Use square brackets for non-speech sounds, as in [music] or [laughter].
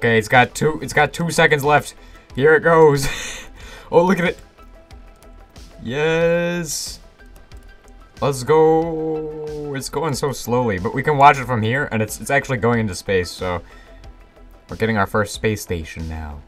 Okay, it's got two. It's got two seconds left. Here it goes. [laughs] oh, look at it. Yes. Let's go. It's going so slowly, but we can watch it from here, and it's it's actually going into space. So we're getting our first space station now.